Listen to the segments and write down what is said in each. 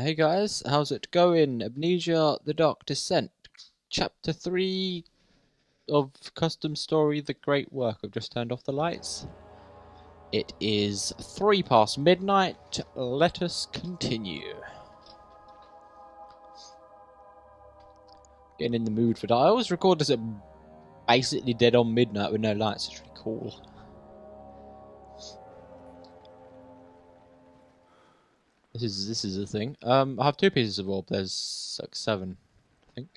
Hey guys, how's it going? Amnesia The Dark Descent, Chapter 3 of Custom Story The Great Work. I've just turned off the lights. It is 3 past midnight. Let us continue. Getting in the mood for that. I always record this at basically dead on midnight with no lights. It's really cool. This is this is a thing. Um, I have two pieces of orb. There's like seven, I think.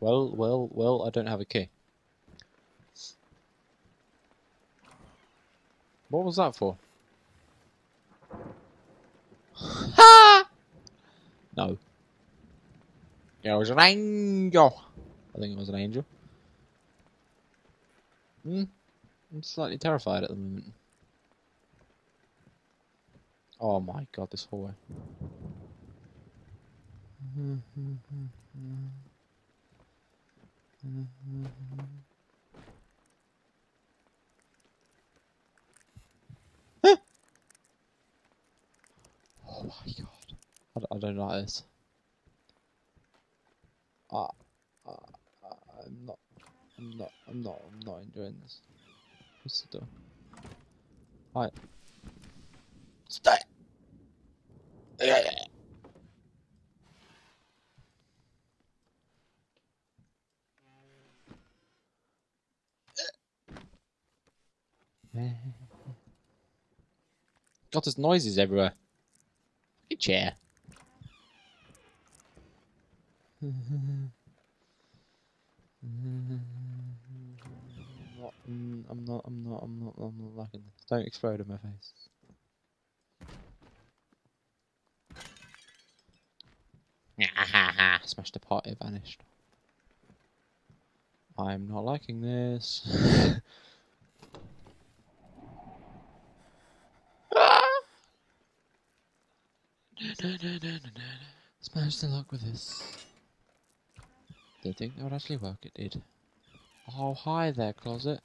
Well, well, well. I don't have a key. What was that for? Ha! No. It was an angel. I think it was an angel. Hmm. I'm slightly terrified at the moment. Oh my god, this hallway. oh my god. I, I don't like this. Uh, uh, I'm not, I'm not, I'm not, I'm not enjoying this. What's the door? Right. Stay. God, there's noises everywhere. Fucking chair. I'm not, I'm not, I'm not, I'm not, I'm not liking this. Don't explode in my face. Smashed the pot, it vanished. I'm not liking this. Smash the lock with this. Didn't think that would actually work, it did. Oh, hi there, closet.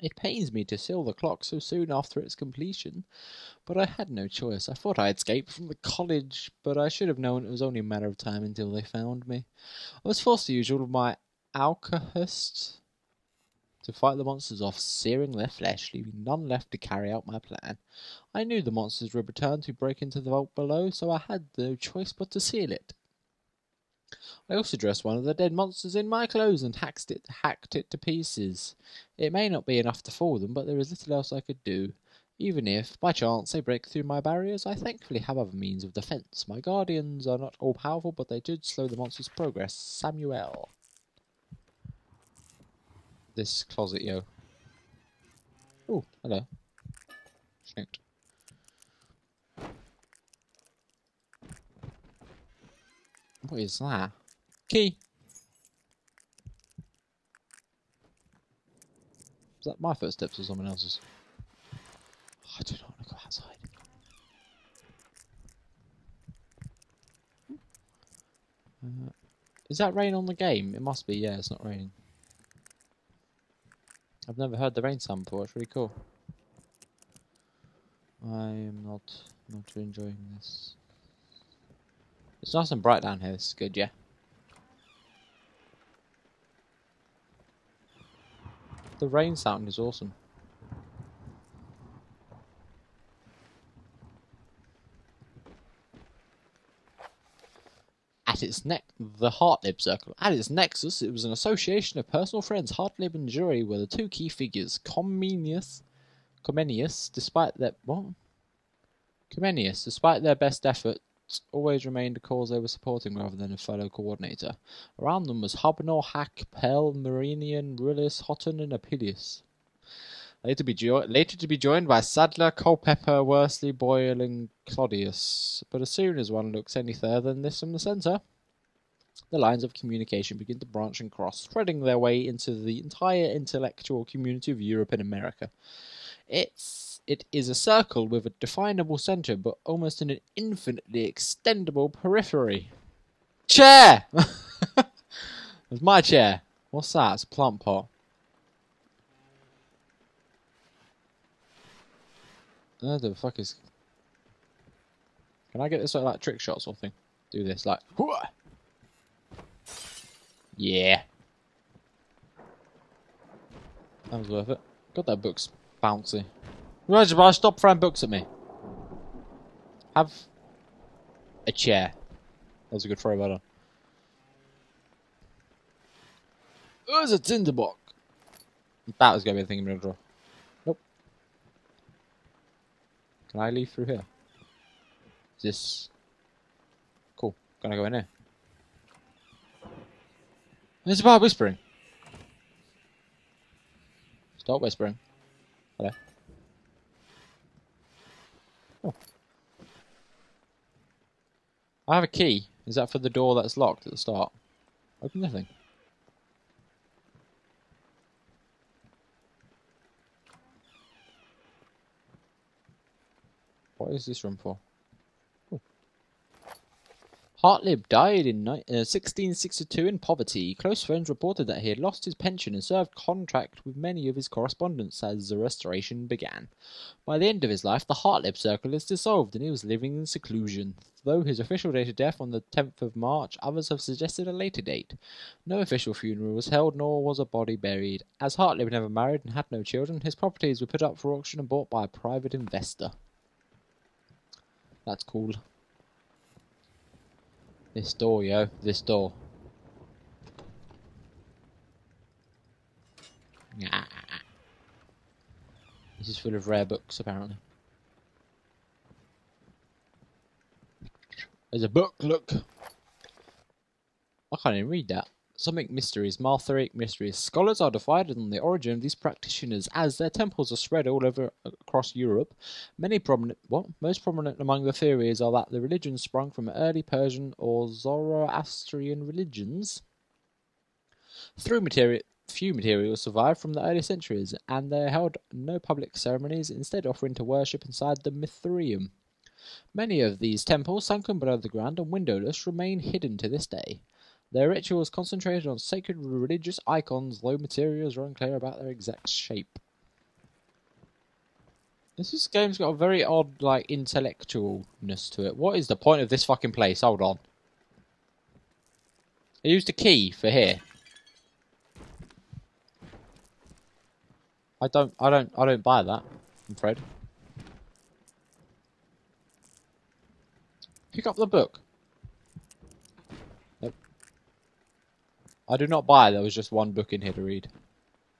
It pains me to seal the clock so soon after its completion, but I had no choice. I thought I had escaped from the college, but I should have known it was only a matter of time until they found me. I was forced to use all of my alkahest to fight the monsters off, searing their flesh, leaving none left to carry out my plan. I knew the monsters would return to break into the vault below, so I had no choice but to seal it. I also dressed one of the dead monsters in my clothes and hacked it, hacked it to pieces. It may not be enough to fool them, but there is little else I could do. Even if, by chance, they break through my barriers, I thankfully have other means of defence. My guardians are not all powerful, but they did slow the monster's progress. Samuel. This closet, yo. Oh, hello. Shanked. What is that? Key. Is that my footsteps or someone else's? I do not want to go outside. Uh, is that rain on the game? It must be, yeah, it's not raining. I've never heard the rain sound before, it's really cool. I am not not enjoying this. It's nice and bright down here, this is good, yeah. The rain sound is awesome. At its neck, the Hartlib Circle. At its nexus, it was an association of personal friends. Hartlib and Dury were the two key figures. Comenius, Comenius, despite their what? Comenius, despite their best efforts, always remained a cause they were supporting rather than a fellow coordinator. Around them was Hübner, Haak, Pell, Marinian, Rillis, Houghton, and Appelius. Later to be, jo- later to be joined by Sadler, Culpeper, Worsley, Boyle, and Clodius. But as soon as one looks any further than this from the centre, the lines of communication begin to branch and cross, threading their way into the entire intellectual community of Europe and America. It's it is a circle with a definable centre, but almost an infinitely extendable periphery. Chair! It's my chair. What's that? It's a plant pot. Uh, the fuck is... Can I get this of like trick shot sort of thing? Do this like... Yeah. That was worth it. God, that book's bouncy. Roger, stop throwing books at me. Have a chair. That was a good throw, well done. There's a tinderbox. That was going to be the thing I'm going to draw. Nope. Can I leave through here? Is this... Cool. Can I go in here? It's about whispering. Stop whispering. Hello. I have a key. Is that for the door that's locked at the start? Open the thing. What is this room for? Hartlib died in 1662 uh, in poverty. Close friends reported that he had lost his pension and served contract with many of his correspondents as the Restoration began. By the end of his life, the Hartlib circle is dissolved and he was living in seclusion. Though his official date of death on the 10th of March, others have suggested a later date. No official funeral was held, nor was a body buried. As Hartlib never married and had no children, his properties were put up for auction and bought by a private investor. That's cool. This door, yo. This door. Ah, ah, ah. This is full of rare books, apparently. There's a book, look! I can't even read that. Sommic mysteries, Mithraic mysteries. Scholars are divided on the origin of these practitioners, as their temples are spread all over across Europe. Many prominent, what most prominent among the theories are that the religion sprung from early Persian or Zoroastrian religions. Through material, few materials survive from the early centuries, and they held no public ceremonies, instead offering to worship inside the Mithraeum. Many of these temples, sunken below the ground and windowless, remain hidden to this day. Their rituals concentrated on sacred religious icons, though materials are unclear about their exact shape. This game's got a very odd, like, intellectualness to it. What is the point of this fucking place? Hold on. I used a key for here. I don't, I don't, I don't buy that, I'm afraid. Pick up the book. I do not buy there was just one book in here to read.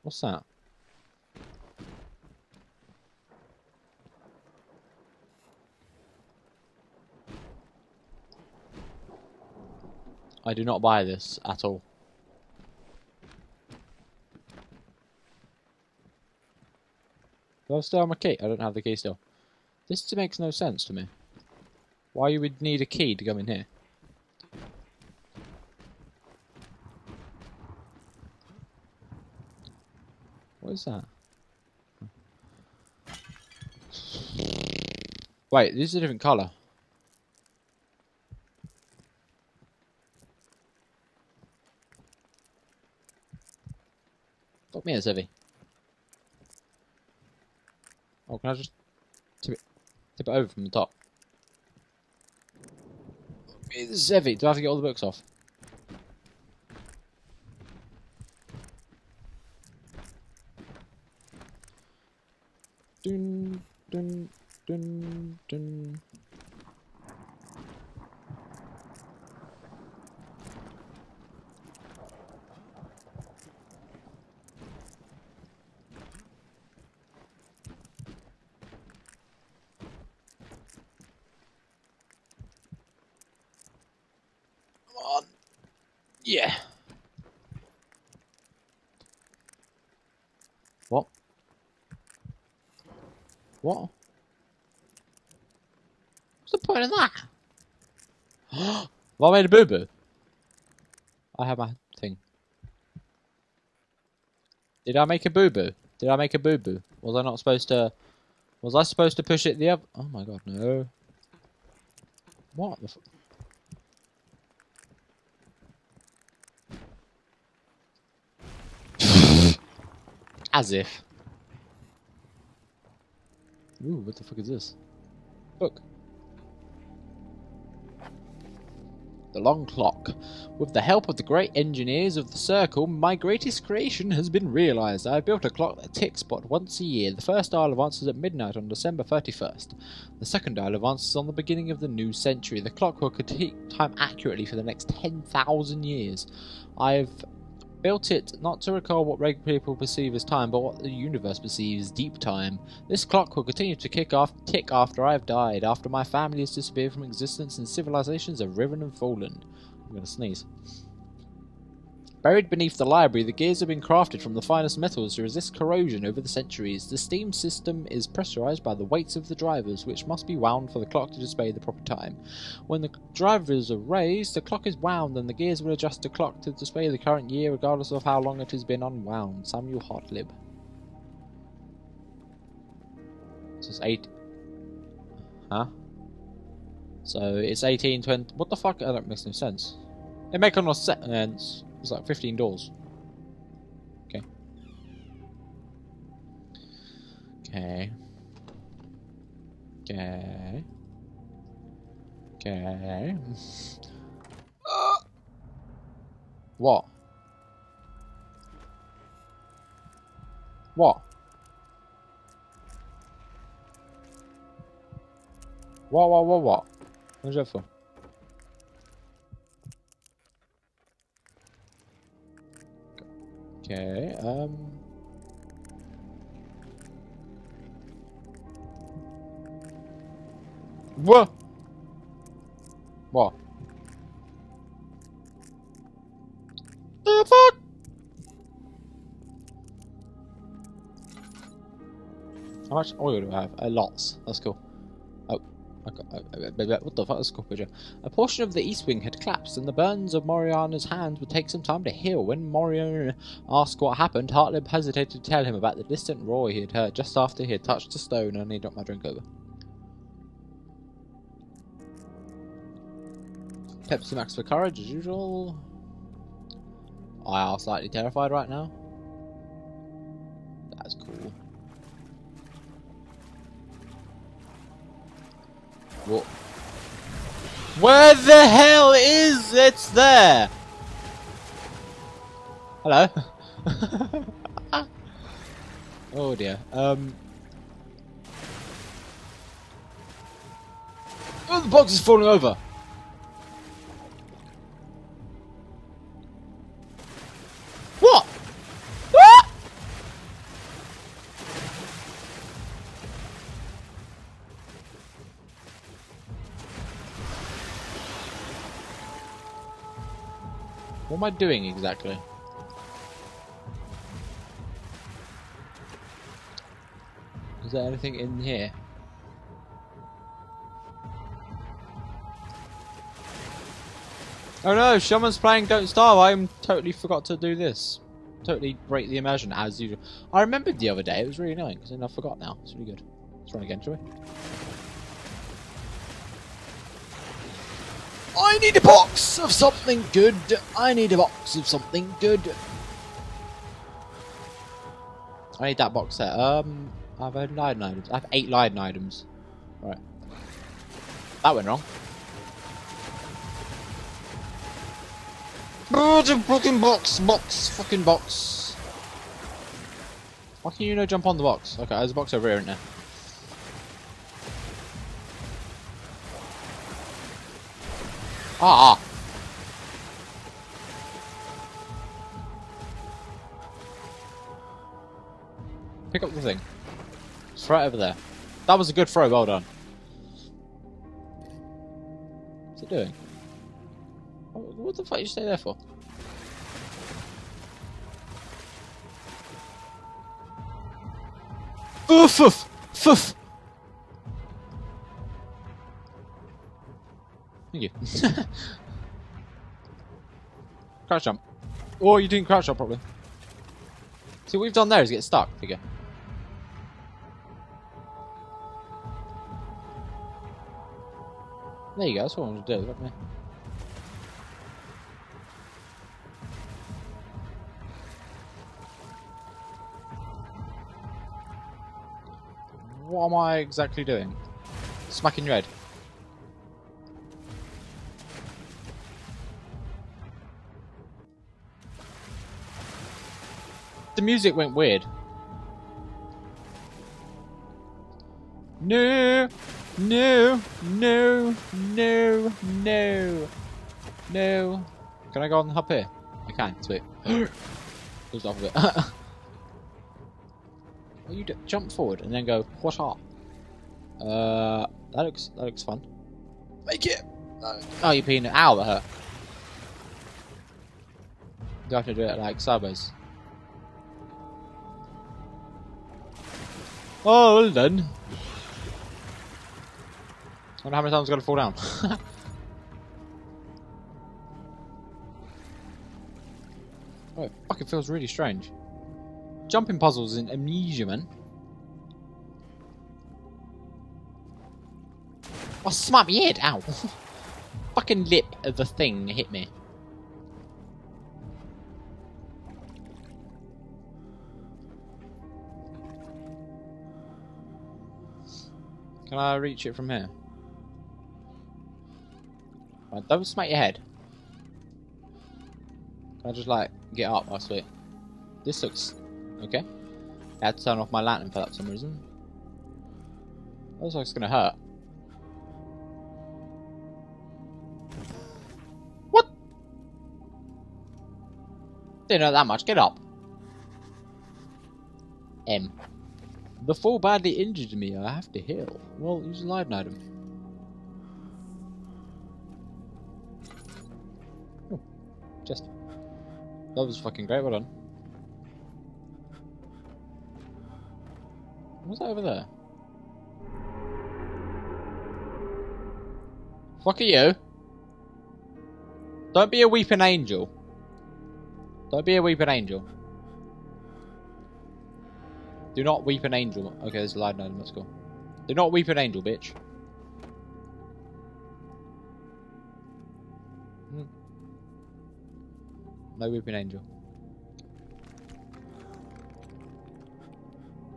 What's that? I do not buy this at all. Do I still have my key? I don't have the key still. This makes no sense to me. Why you would need a key to come in here? What is that? Wait, this is a different colour. Fuck me, it's heavy. Oh, can I just tip it, tip it over from the top? It's heavy. Do I have to get all the books off? Dun, dun, dun. Come on. Yeah. What? What? What's the point of that? have I made a boo-boo? I have my thing. Did I make a boo-boo? Did I make a boo-boo? Was I not supposed to... Was I supposed to push it the other... Oh my god, no. What the As if. Ooh, what the fuck is this? Book. The Long Clock. With the help of the great engineers of the Circle, my greatest creation has been realized. I have built a clock that ticks but once a year. The first dial advances at midnight on December 31st. The second dial advances on the beginning of the new century. The clock will keep time accurately for the next 10,000 years. I've built it not to recall what regular people perceive as time, but what the universe perceives deep time. This clock will continue to kick off, tick after I have died, after my family has disappeared from existence and civilizations have riven and fallen. I'm gonna sneeze. Buried beneath the library, the gears have been crafted from the finest metals to resist corrosion over the centuries. The steam system is pressurized by the weights of the drivers, which must be wound for the clock to display the proper time. When the drivers are raised, the clock is wound and the gears will adjust the clock to display the current year regardless of how long it has been unwound. Samuel Hartlib. So it's 8... Huh? So it's 18, 20... What the fuck? Oh, that makes no sense. It makes no sense. It's like 15 doors. Okay. Okay. Okay. Okay. what? What? What, what, what, what? What's that for? Okay, um... What? What? The fuck? How much oil do I have? Uh, lots. That's cool. What the fuck? A cool. A portion of the east wing had collapsed, and the burns of Moriana's hands would take some time to heal. When Moriana asked what happened, Hartlib hesitated to tell him about the distant roar he had heard just after he had touched the stone and he knocked my drink over. Pepsi Max for courage, as usual. I are slightly terrified right now. What? Where the hell is it's there? Hello. oh dear. Um. Oh, the box is falling over. What am I doing exactly? Is there anything in here? Oh no, Shaman's playing Don't Starve. I totally forgot to do this. Totally break the immersion as usual. I remembered the other day. It was really annoying because I forgot now. It's really good. Let's run again, shall we? I need a box of something good. I need a box of something good. I need that box set. Um, I have a Leiden items. I have eight Leiden items. Right. That went wrong. Oh, the fucking box, box, fucking box. Why can you no jump on the box? Okay, there's a box over here, isn't there? Ah! Pick up the thing. It's right over there. That was a good throw, well done. What's it doing? What the fuck did you stay there for? Oof! Oof! Oof! You. crouch jump. Oh, you didn't crouch jump properly. See, what we've done there is get stuck, figure. There you go, that's what I wanted to do, let me. what am I exactly doing? Smacking red. Music went weird. No, no, no, no, no, no. Can I go on hop here? I can, sweet. Goes off of it. You do, jump forward and then go, what up? Uh, that looks that looks fun. Make it. No. Oh, you're peeing. Ow, that hurt. You have to do it like sideways. Oh, well then. I wonder how many times I'm gonna fall down. oh, it fucking feels really strange. Jumping puzzles in Amnesia, man. Oh, smack me head! Ow! Fucking lip of the thing hit me. Can I reach it from here? Right, don't smack your head. Can I just like get up? I swear. This looks okay. I had to turn off my lantern for that some reason. Looks like it's gonna hurt. What? Didn't know that much. Get up. M. The fall badly injured me. I have to heal. Well, use a light item. Oh, just. That was fucking great. Well done. What's that over there? Fuck are you? Don't be a weeping angel. Don't be a weeping angel. Do not weep an angel. Okay, there's a loud item. Let's go. Do not weep an angel, bitch. Hmm. No weeping angel.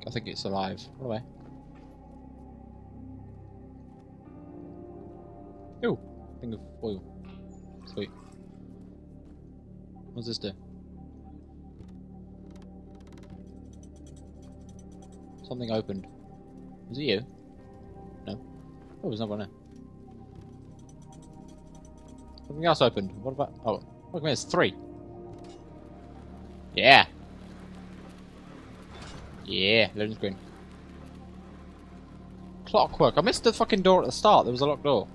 I think it's alive. Run away. Ooh, thing of oil. Sweet. What's this do? Something opened. Was it you? No. Oh, there's another one there. Something else opened. What about... Oh, look it's three. Yeah. Yeah, loading screen. Clockwork. I missed the fucking door at the start. There was a locked door.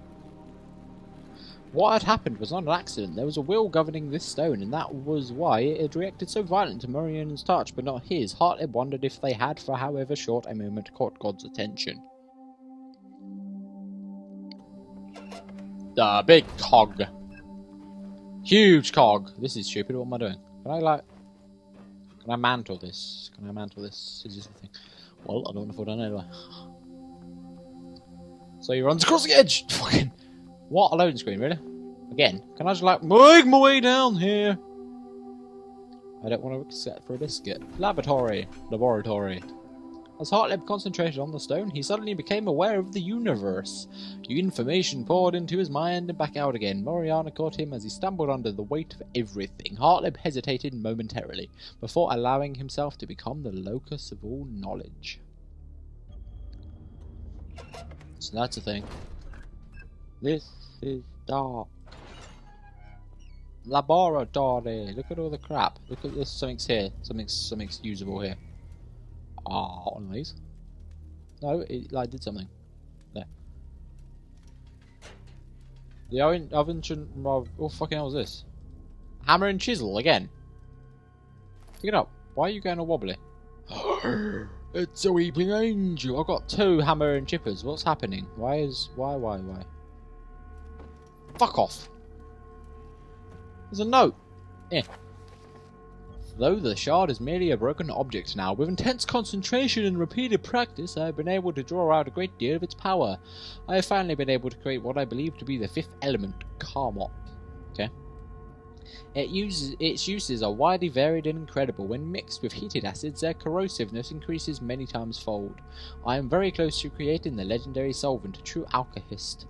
What had happened was not an accident. There was a will governing this stone, and that was why it had reacted so violently to Morian's touch, but not his. Hartlib wondered if they had, for however short a moment, caught God's attention. The big cog. Huge cog. This is stupid. What am I doing? Can I, like... Can I mantle this? Can I mantle this? Is this the thing? Well, I don't know if I've done it, do So he runs across the edge! Fucking... What? A loading screen, really? Again? Can I just like make my way down here? I don't want to set for a biscuit. Laboratory. Laboratory. As Hartlib concentrated on the stone, he suddenly became aware of the universe. The information poured into his mind and back out again. Moriana caught him as he stumbled under the weight of everything. Hartlib hesitated momentarily, before allowing himself to become the locus of all knowledge. So that's a thing. This is dark. Laboratory. Look at all the crap. Look at this. Something's here. Something's something's usable here. Ah, oh, these. No, it like did something. There. The oven, oven shouldn't. Oh fucking hell is this? Hammer and chisel again. Pick it up. Why are you going all wobbly? it's a weeping angel. I've got two hammer and chippers. What's happening? Why is why why why? Fuck off. There's a note. Yeah. Though the shard is merely a broken object now, with intense concentration and repeated practice, I have been able to draw out a great deal of its power. I have finally been able to create what I believe to be the fifth element, Carmot. Okay. It uses, its uses are widely varied and incredible. When mixed with heated acids, their corrosiveness increases many times fold. I am very close to creating the legendary solvent, a true alkahest.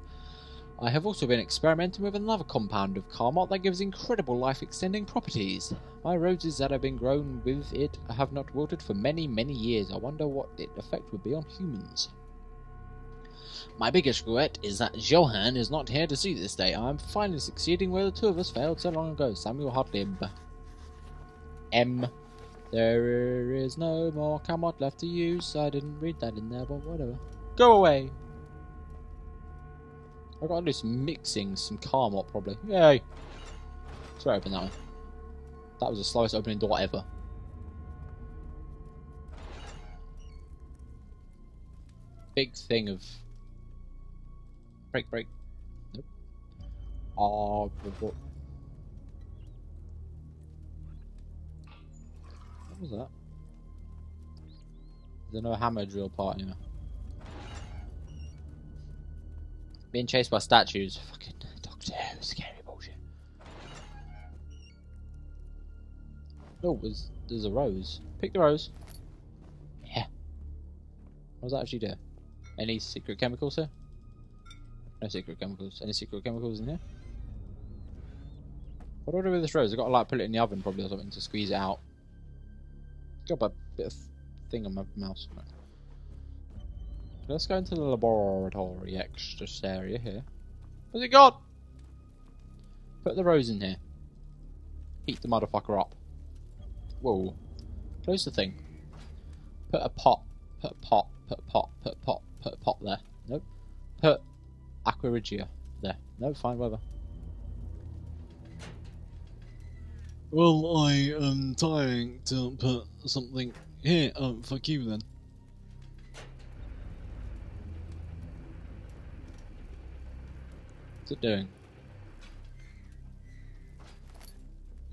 I have also been experimenting with another compound of Carmot that gives incredible life extending properties. My roses that have been grown with it have not wilted for many, many years. I wonder what its effect would be on humans. My biggest regret is that Johann is not here to see this day. I am finally succeeding where the two of us failed so long ago. Samuel Hartlib. M. There is no more Carmot left to use. I didn't read that in there, but whatever. Go away! I gotta do some mixing, some Carmot probably. Yay! Let's open that one. That was the slowest opening door ever. Big thing of break break. Nope. Oh, what was that? There's no hammer drill part here. Being chased by statues. Fucking Doctor Who, scary bullshit. Oh, there's, there's a rose. Pick the rose. Yeah. What does that actually do? Any secret chemicals here? No secret chemicals. Any secret chemicals in here? What do I do with this rose? I've got to like put it in the oven probably or something to squeeze it out. Got a bit of thing on my mouse. Let's go into the laboratory extras area here. Where's it gone? Put the rose in here. Heat the motherfucker up. Whoa. Close the thing. Put a pot. Put a pot. Put a pot. Put a pot. Put a pot there. Nope. Put Aqua Regia there. No, fine, weather. Well, I am trying to put something here. Oh, fuck you then. What's it doing?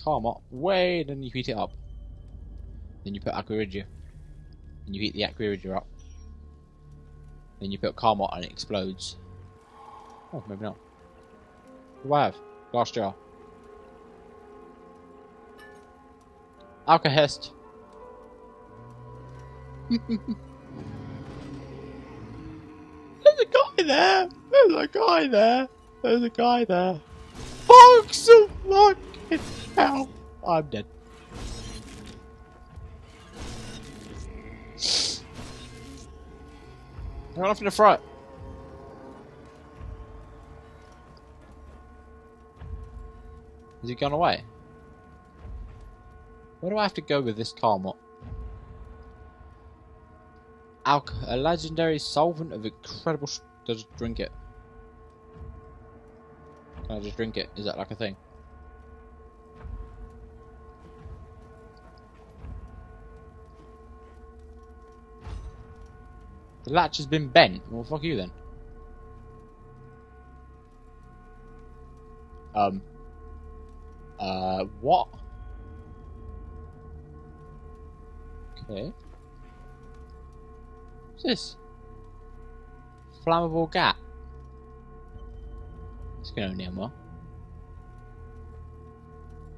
Calm Wait, then you heat it up. Then you put Aqua Regia. And you heat the Aqua Regia up. Then you put Carmot and it explodes. Oh, maybe not. What do I have? Glass jar. Alkahest. There's a guy there! There's a guy there! There's a guy there! Fuck of fucking hell! I'm dead. I got nothing to front. Has he gone away? Where do I have to go with this car, Carmot? Alk a legendary solvent of incredible. Does drink it? Can I just drink it? Is that like a thing? The latch has been bent. Well, fuck you then. Um. Uh, what? Okay. What's this? Flammable gap. Going near more.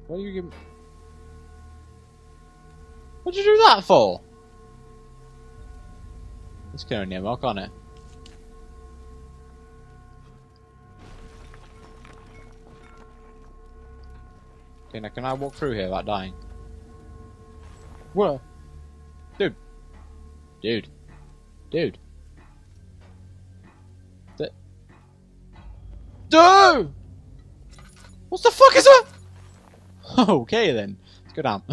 What are you giving? What'd you do that for? It's going near more, can't it? Okay, now can I walk through here without dying? Whoa! Dude! Dude! Dude! Dude! What the fuck is that? okay then. Let's go down.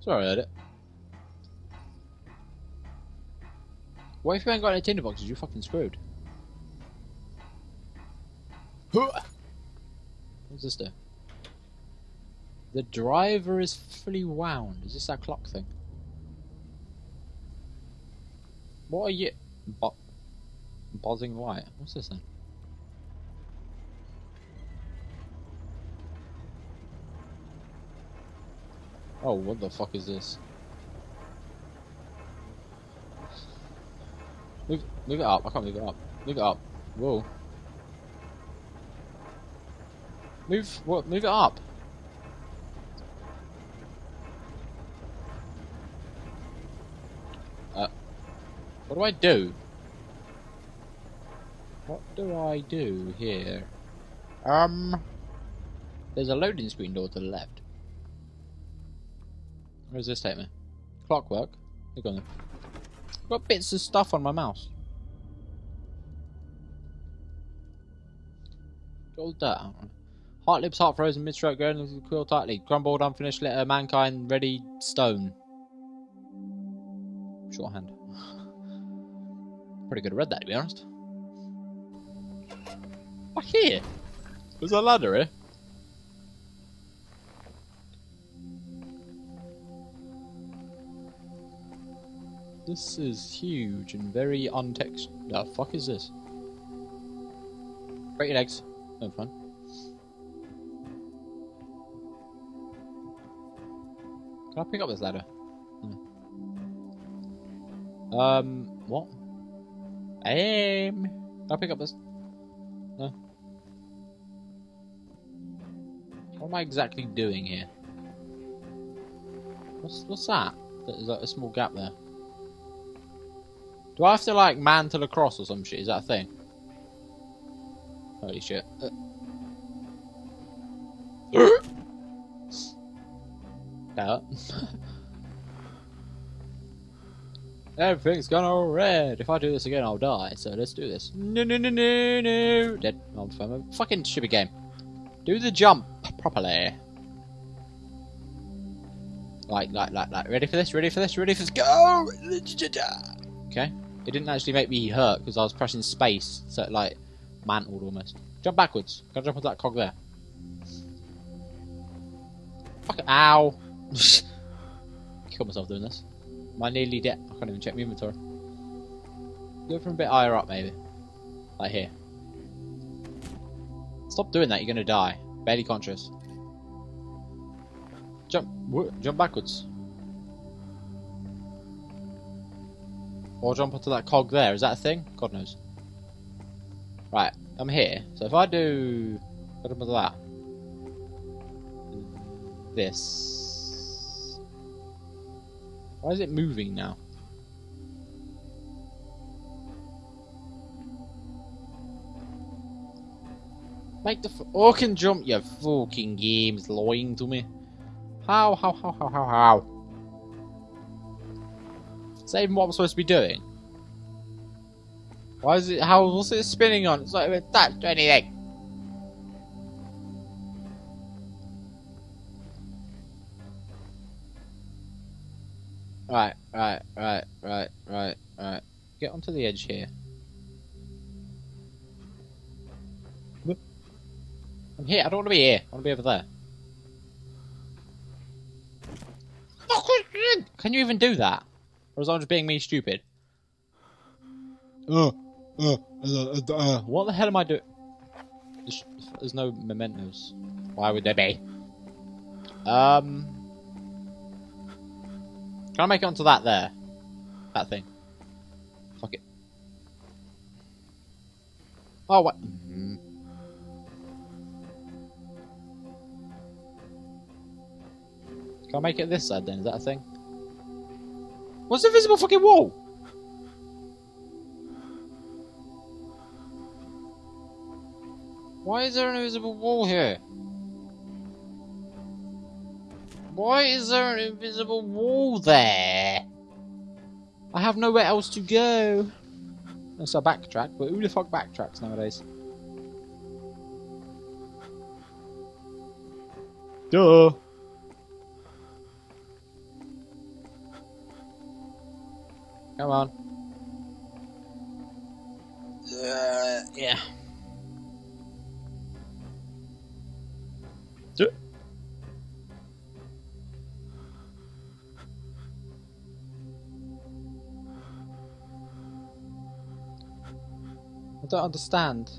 Sorry I heard it. What if you ain't got any tinder boxes? You fucking screwed. Who What's this do? The driver is fully wound. Is this that clock thing? What are you... Bo buzzing white? What's this then? Oh, what the fuck is this? Move, Move it up. I can't move it up. Move it up. Whoa. Move what? Move it up. Uh, what do I do? What do I do here? Um, there's a loading screen door to the left. Where does this take me? Clockwork. Look on there. I've got bits of stuff on my mouse. All that. Hartlib's, heart frozen, mid stroke, going with the quill tightly. Crumbled, unfinished letter, mankind, ready, stone. Shorthand. Pretty good read that, to be honest. Back here? There's a ladder here. This is huge and very untext. The fuck is this? Break your legs. No fun. Can I pick up this ladder? No. Um, what? Aim. Can I pick up this? No. What am I exactly doing here? What's what's that? There's like a small gap there. Do I have to like mantle across or some shit? Is that a thing? Holy shit. Uh. Everything's gone all red. If I do this again, I'll die. So let's do this. No, no, no, no, no. Dead. Oh, fine. Fucking stupid game. Do the jump properly. Like, like, like, like. Ready for this? Ready for this? Ready for this? Go! Okay. It didn't actually make me hurt because I was pressing space, so it, like mantled almost. Jump backwards. Gotta jump onto that cog there. Fuck it. Ow! Kill myself doing this. I nearly dead? I can't even check my inventory. It from a bit higher up, maybe. Like here. Stop doing that, you're gonna die. Barely conscious. Jump. Jump backwards. Or jump onto that cog there. Is that a thing? God knows. Right, I'm here. So if I do... Jump onto that. This... Why is it moving now? Make the fucking oh, jump, you fucking game's lying to me. How, how, how, how, how, how? Is that even what I'm supposed to be doing? Why is it, how, what's it spinning on? It's like, it touched anything. Right, right, right, right, right, right. Get onto the edge here. I'm here, I don't want to be here. I want to be over there. Can you even do that? Or is I just being me stupid? Uh, uh, uh, uh, uh. What the hell am I doing? There's, there's no mementos. Why would there be? Um. Can I make it onto that there? That thing. Fuck it. Oh, what? Mm. Can I make it this side then? Is that a thing? What's the invisible fucking wall? Why is there an invisible wall here? Why is there an invisible wall there? I have nowhere else to go. Unless I backtrack, but who the fuck backtracks nowadays? Duh. Come on. Uh, yeah. Duh. I don't understand.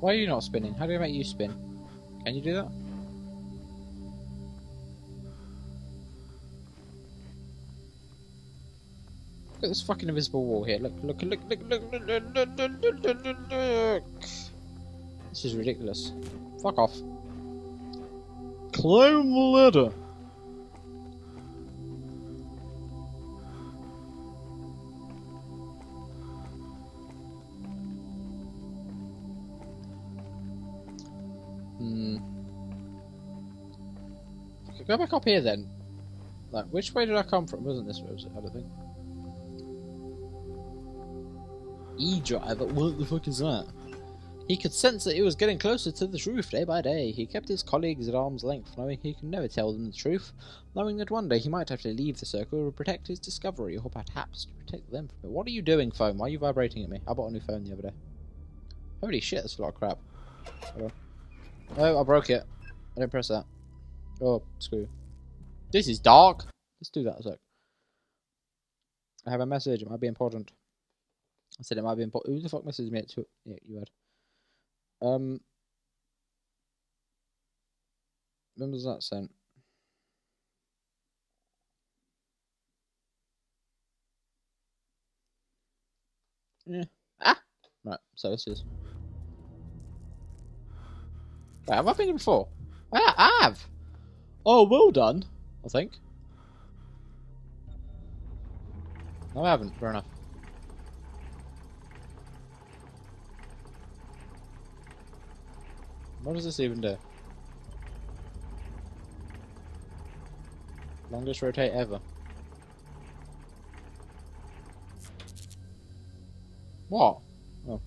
Why are you not spinning? How do I make you spin? Can you do that? Look at this fucking invisible wall here. Look, look, look, look, look, look, look, look, look. This is ridiculous. Fuck off. Climb the ladder. Go back up here then. Like, which way did I come from? Wasn't this way, was it? I don't think. E-driver? What the fuck is that? He could sense that he was getting closer to the truth day by day. He kept his colleagues at arm's length, knowing he could never tell them the truth, knowing that one day he might have to leave the circle to protect his discovery, or perhaps to protect them from it. What are you doing, phone? Why are you vibrating at me? I bought a new phone the other day. Holy shit, that's a lot of crap. Oh, I broke it. I didn't press that. Oh, screw. This is dark. Let's do that a sec. I have a message. It might be important. I said it might be important. Who the fuck messaged me? Two? Yeah, you had. Um. When was that sent? Yeah. Ah! Right, so this is. Wait, have I been here before? I, I have! Oh, well done, I think. No, I haven't. Fair enough. What does this even do? Longest rotate ever. What? Oh.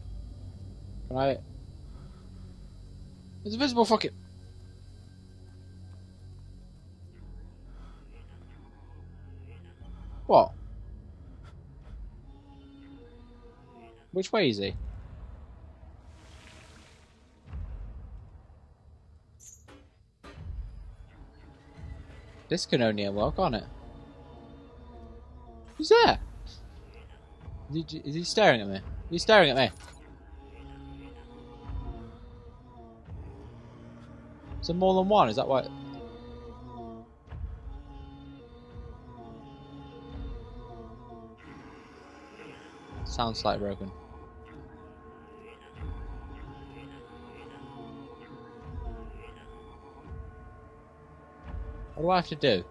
Can I... It's visible fucking... What? Which way is he? This can only work on it. Who's there? Is he, is he staring at me? He's staring at me. Is there more than one? Is that why? Sounds slightly broken. What do I have to do?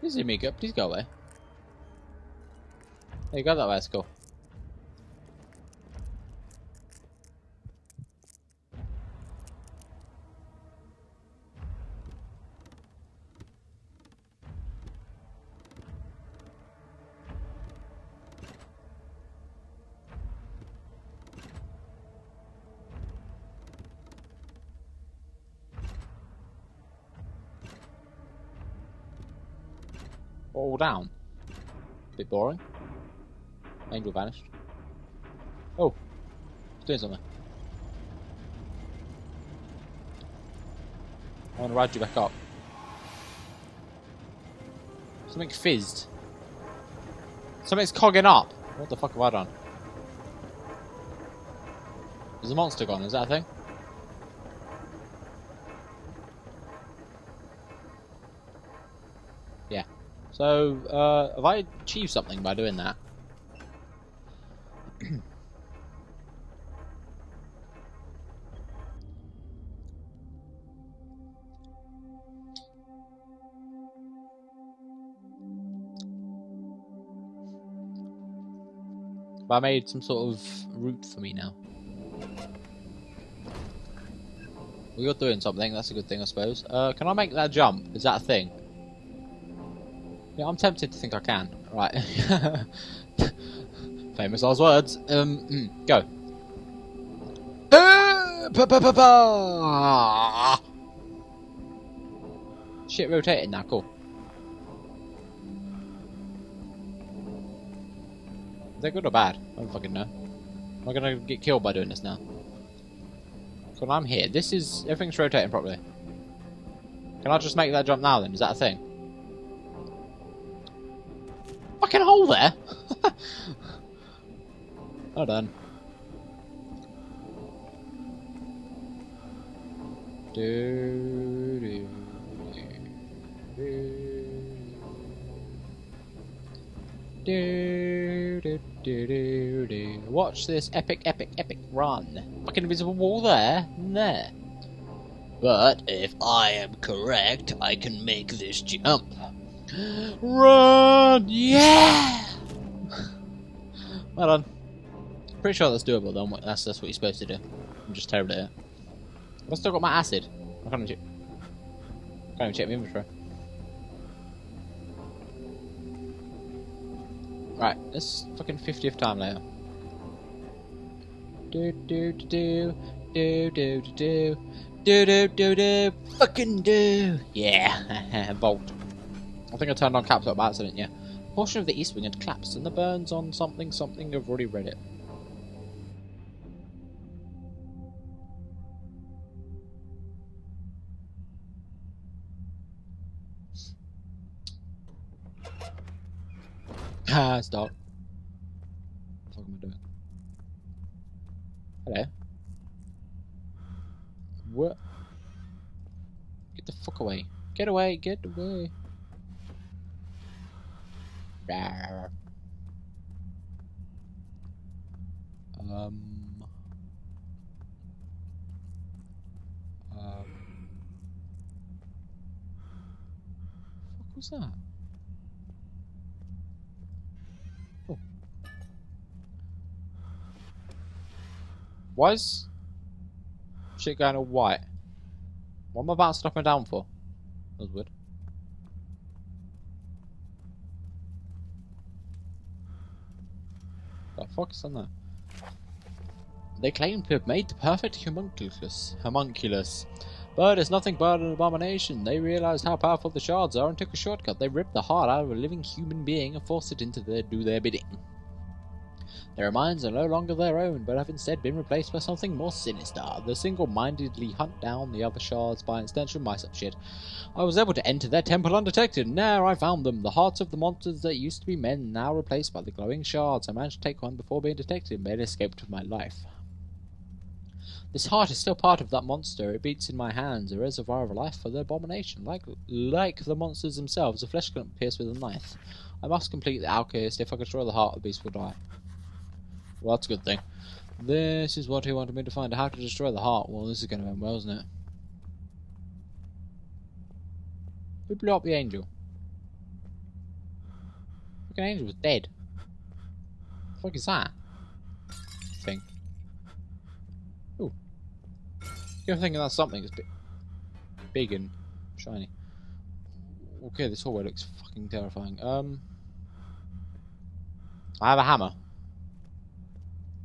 This is Amiga. Please go away. There you go, that way. Let's go. Bit boring. Angel vanished. Oh, it's doing something. I want to ride you back up. Something fizzed. Something's cogging up. What the fuck have I done? Is the monster gone? Is that a thing? Yeah. So, uh, have I achieved something by doing that? I made some sort of route for me now? We are doing something, that's a good thing I suppose. Uh, can I make that jump? Is that a thing? Yeah, I'm tempted to think I can. Right. Famous last words. Um, mm, go. Uh. Shit rotating now, cool. Is that good or bad? I don't fucking know. Am I gonna get killed by doing this now? When I'm here, this is everything's rotating properly. Can I just make that jump now then? Is that a thing? Fucking hole there! well done. Do, do, do, do. Watch this epic, epic, epic run. Fucking invisible wall there, and there. But if I am correct, I can make this jump. Run! Yeah! well done. Pretty sure that's doable though. That's that's what you're supposed to do. I'm just terrible at it. I've still got my acid. I can't even check. Can't even check my inventory. Right, this fucking 50th time later. Do do do do do do do do do do do fucking do yeah vault. I think I turned on caps up by accident. Yeah, a portion of the east wing had collapsed, and the burns on something something. I've already read it. Ah, stop. What the fuck am I doing? Hello? What? Get the fuck away. Get away, get away. Um. Um. What was that? Oh. Why is shit going all white? What am I bouncing up and down for? That was weird. They claim to have made the perfect homunculus. Homunculus. But it's nothing but an abomination. They realized how powerful the shards are and took a shortcut. They ripped the heart out of a living human being and forced it into their do their bidding. Their minds are no longer their own, but have instead been replaced by something more sinister. They single-mindedly hunt down the other shards by extension, my shit. I was able to enter their temple undetected, and there I found them. The hearts of the monsters that used to be men, now replaced by the glowing shards. I managed to take one before being detected and made an escape with my life. This heart is still part of that monster. It beats in my hands, a reservoir of life for the abomination. Like like the monsters themselves, the flesh cannot pierce with a knife. I must complete the alkahest. If I destroy the heart, the beast will die. Well, that's a good thing. This is what he wanted me to find. How to destroy the heart. Well, this is going to end well, isn't it? Who blew up the angel? Fucking angel was dead. The fuck is that? Thing. Ooh. You're thinking that's something that's big, big and shiny. Okay, this hallway looks fucking terrifying. Um, I have a hammer.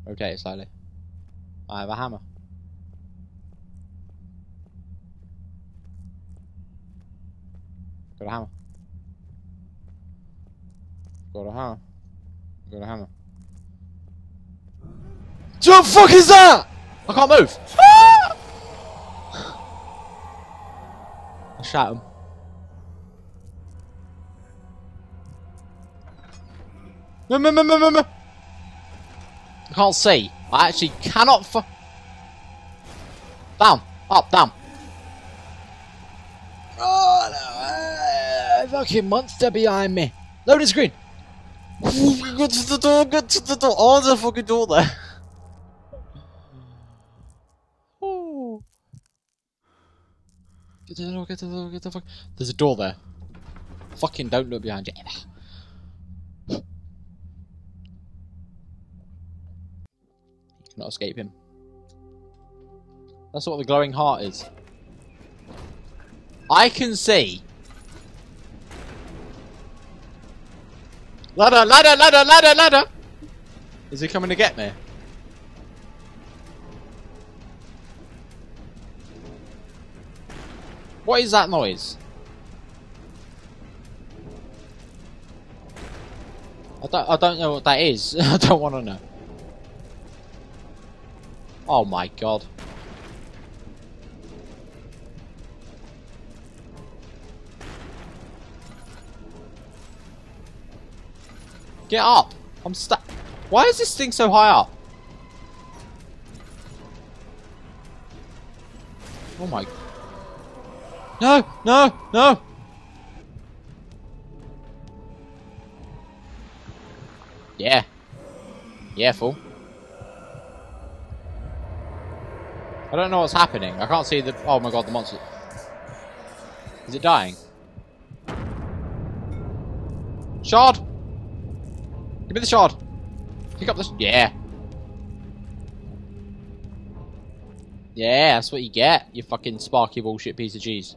It slightly. I have a hammer. Got a hammer. Got a hammer. Got a hammer. What the fuck is that? I can't move. I shot him. No, no, no, no, no, no. I can't see. I actually cannot fu- Down. Up, down. Oh no. Uh, fucking monster behind me. Loading screen. Go to the door, go to the door. Oh, there's a fucking door there. Oh. Get to the door, get to the door, get to the fuck. There's a door there. Fucking don't look behind you ever. You cannot escape him. That's what the glowing heart is. I can see. Ladder, ladder, ladder, ladder, ladder! Is he coming to get me? What is that noise? I don't, I don't know what that is. I don't want to know. Oh my god. Get up! I'm stuck. Why is this thing so high up? Oh my No, no, no! Yeah. Yeah, fool. I don't know what's happening. I can't see the... Oh my god, the monster. Is it dying? Shard! Give me the shard! Pick up this... Yeah. Yeah, that's what you get, you fucking sparky bullshit piece of cheese.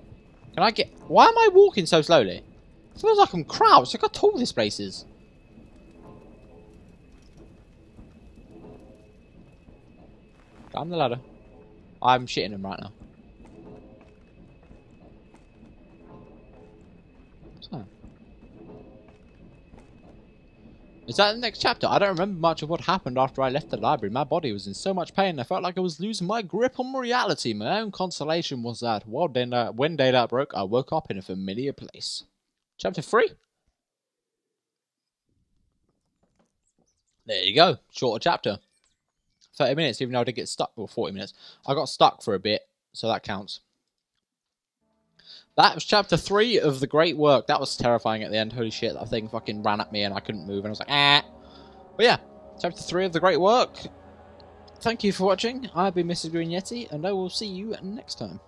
Can I get... Why am I walking so slowly? It feels like I'm crouched. Look how tall this place is. Climb the ladder. I'm shitting him right now. Is that the next chapter? I don't remember much of what happened after I left the library. My body was in so much pain, I felt like I was losing my grip on reality. My own consolation was that while when daylight broke, I woke up in a familiar place. Chapter 3. There you go. Shorter chapter. 30 minutes, even though I did get stuck. Well, 40 minutes. I got stuck for a bit, so that counts. That was chapter 3 of The Great Work. That was terrifying at the end. Holy shit, that thing fucking ran at me and I couldn't move. And I was like, ah. But yeah, chapter 3 of The Great Work. Thank you for watching. I've been Mrs. Green Yeti, and I will see you next time.